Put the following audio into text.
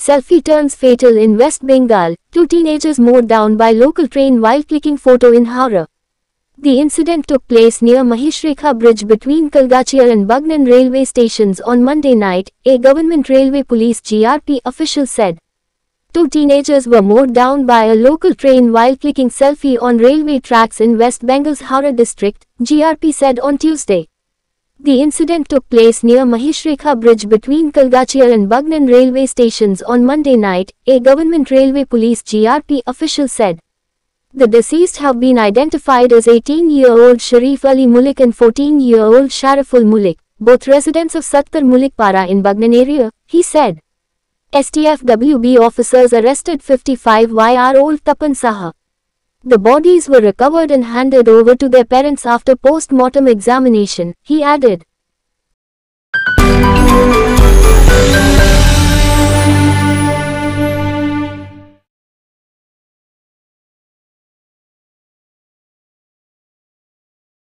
Selfie turns fatal in West Bengal, two teenagers mowed down by local train while clicking photo in Howrah. The incident took place near Mahishrekha Bridge between Kulgachia and Bagnan railway stations on Monday night, a government railway police GRP official said. Two teenagers were mowed down by a local train while clicking selfie on railway tracks in West Bengal's Howrah district, GRP said on Tuesday. The incident took place near Mahishrekha Bridge between Kulgachia and Bagnan railway stations on Monday night, a government railway police GRP official said. The deceased have been identified as 18-year-old Sharif Ali Mullick and 14-year-old Shariful Mullick, both residents of Sattar Mullick Para in Bagnan area, he said. STFWB officers arrested 55-year-old Tapan Saha. The bodies were recovered and handed over to their parents after post-mortem examination, he added.